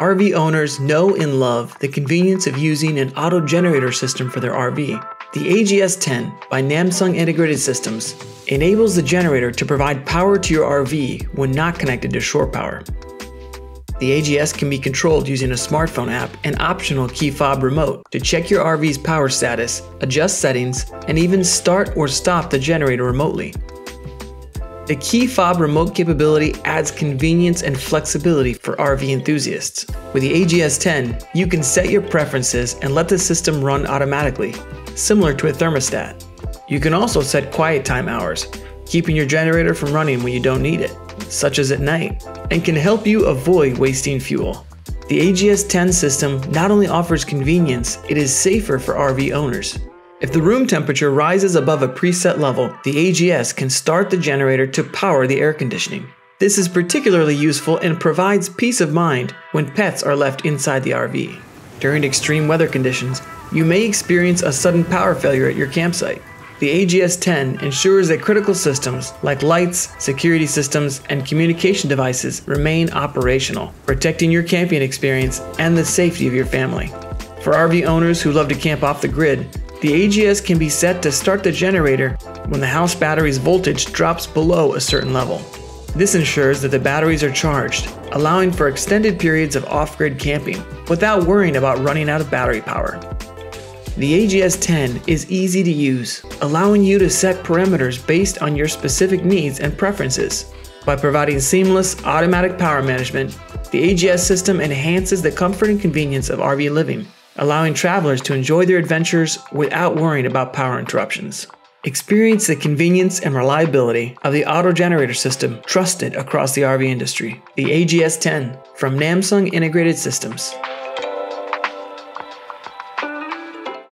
RV owners know and love the convenience of using an auto generator system for their RV. The AGS 10 by Namsung Integrated Systems enables the generator to provide power to your RV when not connected to shore power. The AGS can be controlled using a smartphone app and optional key fob remote to check your RV's power status, adjust settings, and even start or stop the generator remotely. The key fob remote capability adds convenience and flexibility for RV enthusiasts. With the AGS 10, you can set your preferences and let the system run automatically, similar to a thermostat. You can also set quiet time hours, keeping your generator from running when you don't need it such as at night, and can help you avoid wasting fuel. The AGS 10 system not only offers convenience, it is safer for RV owners. If the room temperature rises above a preset level, the AGS can start the generator to power the air conditioning. This is particularly useful and provides peace of mind when pets are left inside the RV. During extreme weather conditions, you may experience a sudden power failure at your campsite. The AGS 10 ensures that critical systems like lights, security systems, and communication devices remain operational, protecting your camping experience and the safety of your family. For RV owners who love to camp off the grid, the AGS can be set to start the generator when the house battery's voltage drops below a certain level. This ensures that the batteries are charged, allowing for extended periods of off grid camping without worrying about running out of battery power. The AGS 10 is easy to use, allowing you to set parameters based on your specific needs and preferences. By providing seamless, automatic power management, the AGS system enhances the comfort and convenience of RV living, allowing travelers to enjoy their adventures without worrying about power interruptions. Experience the convenience and reliability of the auto generator system trusted across the RV industry. The AGS 10 from Namsung Integrated Systems.